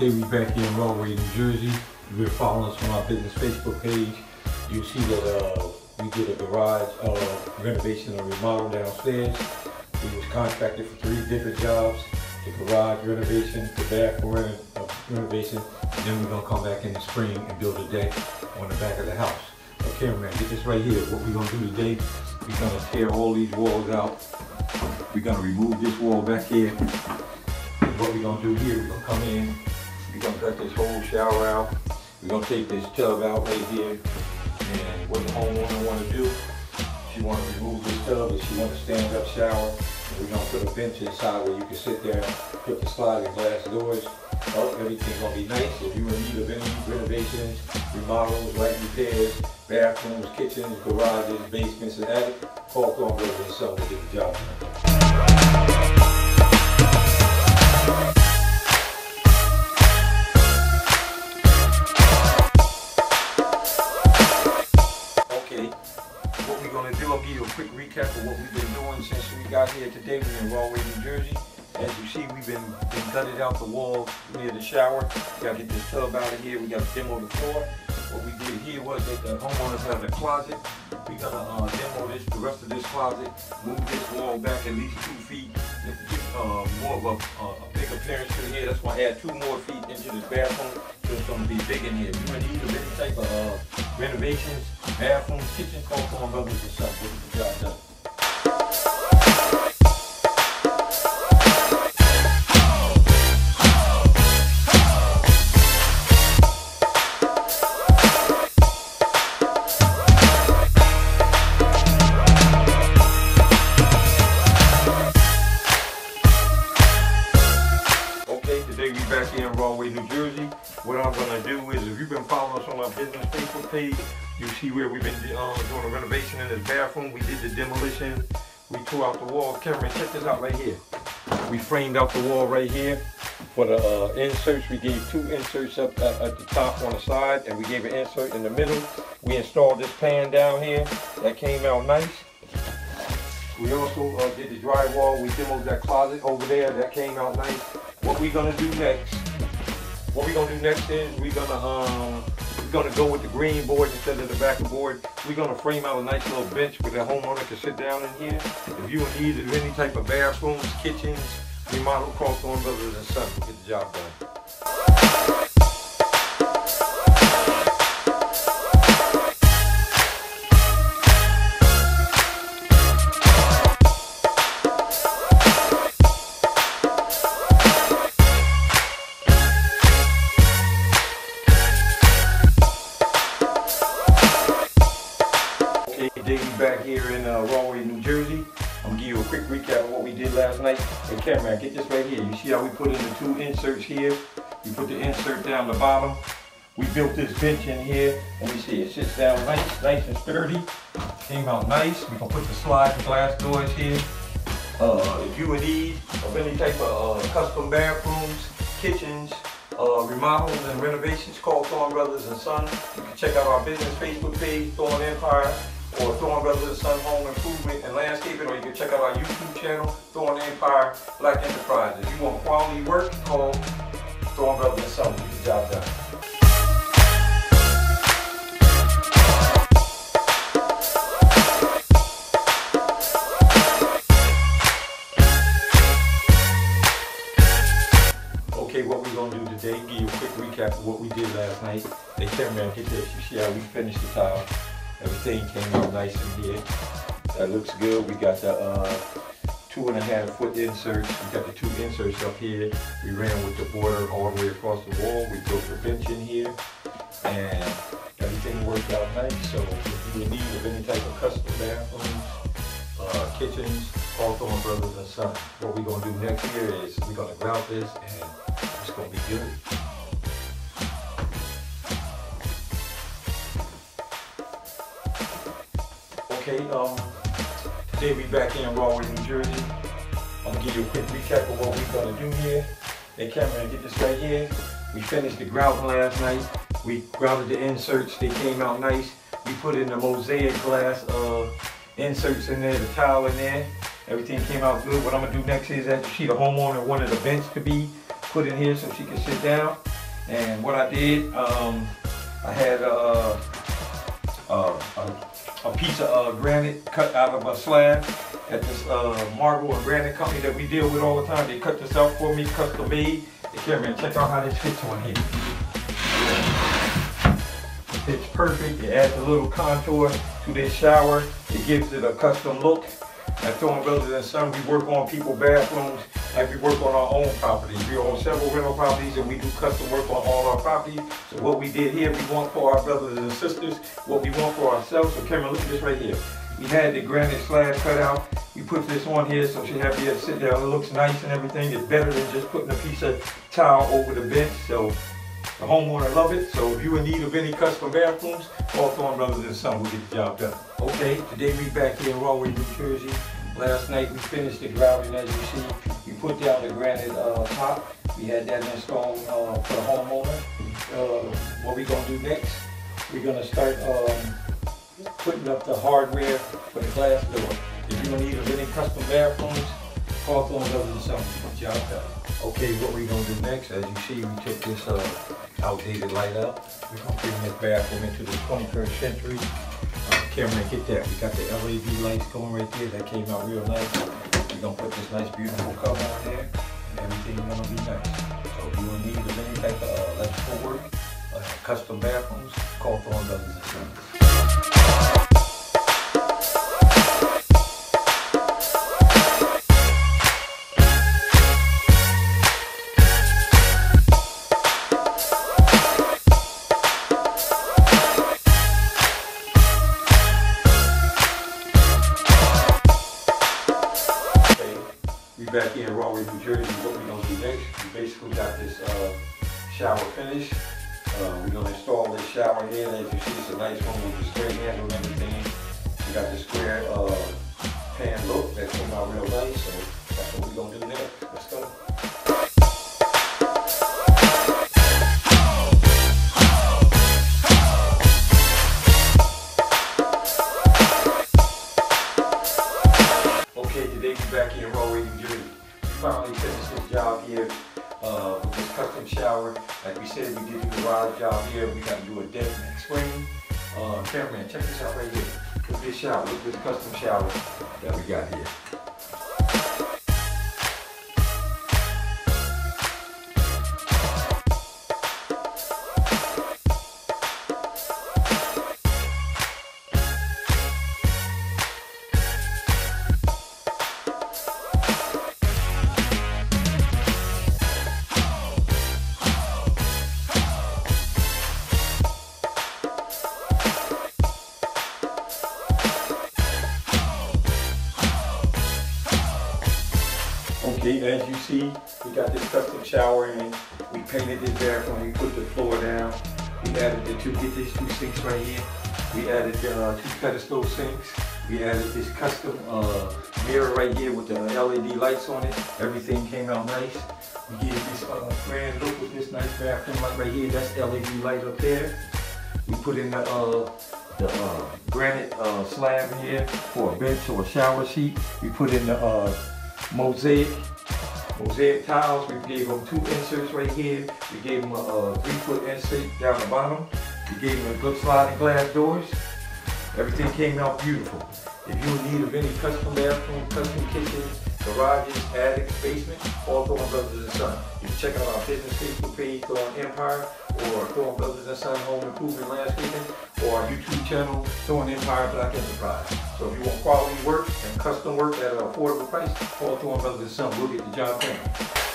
We back here in Rahway, New Jersey. If you're following us on our business Facebook page, you see that uh, we did a garage uh, renovation and remodel downstairs. We was contracted for three different jobs. The garage renovation, the bathroom uh, renovation, and then we're gonna come back in the spring and build a deck on the back of the house. Okay, man, get this right here. What we're gonna do today, we're gonna tear all these walls out. We're gonna remove this wall back here. What we're gonna do here, we're gonna come in, we're gonna cut this whole shower out. We're gonna take this tub out right here. And what the homeowner wanna do, she wanna remove this tub and she wanna stand up shower. We're gonna put a bench inside where you can sit there, put the sliding glass doors. Oh, everything's gonna be nice. If you're in need of any renovations, remodels, light repairs, bathrooms, kitchens, garages, basements, and attic, call Thorne Brothers and Son to get the job been gutted out the wall near the shower. We gotta get this tub out of here. We gotta demo the floor. What we did here was that the homeowners have a closet. We're gonna uh, demo this, the rest of this closet, move this wall back at least two feet, get uh, more of a, uh, a big appearance to here. That's why I add two more feet into this bathroom, so it's gonna be big in here. You're need any type of uh, renovations, bathrooms, kitchen, call Thorne Brothers and. We'll get the job done. Business Facebook page, you see where we've been uh, doing a renovation in this bathroom. We did the demolition. We tore out the wall. Cameron, check this out right here. We framed out the wall right here. For the uh, inserts, we gave two inserts up at, at the top on the side, and we gave an insert in the middle. We installed this pan down here. That came out nice. We also uh, did the drywall. We demoed that closet over there. That came out nice. What we're gonna do next? What we're gonna do next is we're gonna um we're gonna go with the green board instead of the back board. We're gonna frame out a nice little bench where the homeowner can sit down in here. If you need any type of bathrooms, kitchens, remodel, call Thorne Brothers and Son to get the job done. Back here in uh, New Jersey. I'm gonna give you a quick recap of what we did last night. Hey, camera, get this right here. You see how we put in the two inserts here? We put the insert down the bottom. We built this bench in here. Let me see, it sits down nice, nice and sturdy. Came out nice. We gonna put the sliding glass doors here. Uh, if you in need of any type of uh, custom bathrooms, kitchens, uh, remodels and renovations, call Thorne Brothers and Son. You can check out our business Facebook page, Thorne Empire, or Thorne Brothers and Son Home Improvement and Landscaping, or you can check out our YouTube channel, Thorne Empire Black Enterprises. If you want quality work, call Thorne Brothers and Son. Get the job done. Okay, what we're gonna do today, give you a quick recap of what we did last night. Hey, cameraman, get this. You see how we finished the tile. Everything came out nice in here. That looks good. We got the uh, two and a half foot inserts. We got the two inserts up here. We ran with the border all the way across the wall. We built the bench in here. And everything worked out nice. So if you're in need of any type of custom bathrooms, uh, kitchens, all Thorne Brothers and Son. What we're gonna do next year is we're gonna grout this and it's gonna be good. Okay, um, today we back in Rahway, New Jersey. I'm gonna give you a quick recap of what we're gonna do here. Hey, camera, get this right here. We finished the grouting last night. We grouted the inserts. They came out nice. We put in the mosaic glass uh, inserts in there, the tile in there. Everything came out good. What I'm gonna do next is that see the homeowner wanted a bench to be put in here so she can sit down. And what I did, um, I had uh, uh, a, a, piece of uh, granite cut out of a slab at this uh, marble and granite company that we deal with all the time. They cut this out for me, custom made. Hey, cameraman, check out how this fits on here. It fits perfect. It adds a little contour to this shower. It gives it a custom look. At Thorne Brothers and Son, we work on people's bathrooms like we work on our own properties. We own several rental properties and we do custom work on all our properties. So what we did here, we want for our brothers and sisters, what we want for ourselves. So Cameron, look at this right here. We had the granite slab cut out. We put this on here so she have to sit down. It looks nice and everything. It's better than just putting a piece of tile over the bench. So the homeowner love it. So if you're in need of any custom bathrooms, call Thorne Brothers and Son. We'll get the job done. Okay, today we back here in Rahway, New Jersey. Last night we finished the grouting as you see. We put down the granite uh, top. We had that installed uh, for the homeowner. Uh, what we gonna do next? We're gonna start um, putting up the hardware for the glass door. If you're gonna need any custom bathrooms, call Thorne Brothers and Son. Job done. Okay, what we gonna do next? As you see, we took this uh, outdated light up. We're gonna bring this bathroom into the 21st century. Uh, camera, get that. We got the LED lights going right there. That came out real nice. We're gonna put this nice, beautiful cover on there, and everything's gonna be nice. So if you need any type of uh, electrical work, uh, custom bathrooms, call Thorne Brothers and Sons. This here. As you see, it's a nice one with the square handle and everything. We got the square uh, pan look that came out real nice. So that's what we're gonna do next. Let's go. Okay, today we back here in New Jersey. We finally finished this job here uh, this custom shower. Like we said, we did the garage job here. We got to do a deck next spring. Uh, cameraman, check this out right here. Look at this shower. Look at this custom shower that we got here. As you see, we got this custom shower in. We painted this bathroom. We put the floor down. We added the two, get these two sinks right here. We added uh, two pedestal sinks. We added this custom uh, mirror right here with the LED lights on it. Everything came out nice. We gave this uh, grand look with this nice bathroom light right here. That's LED light up there. We put in the, uh, the uh, granite uh, slab here for a bench or a shower seat. We put in the uh, mosaic mosaic tiles. We gave them two inserts right here. We gave them a, a three foot insert down the bottom. We gave them a good sliding glass doors. Everything came out beautiful. If you need of any custom bathroom, custom kitchens, garages, attics, basements, all Thorne Brothers and Son. You can check out our business Facebook page, Thorne Empire, or Thorne Brothers and Son Home Improvement Landscaping, or our YouTube channel, Thorne Empire Black Enterprise. So if you want quality work and custom work at an affordable price, call Thorne Brothers and Son. We'll get the job done.